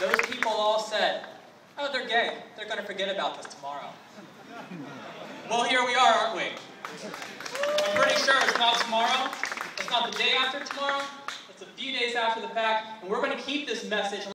Those people all said, oh, they're gay. They're going to forget about this tomorrow. Well, here we are, aren't we? I'm pretty sure it's not tomorrow. It's not the day after tomorrow. It's a few days after the fact. And we're going to keep this message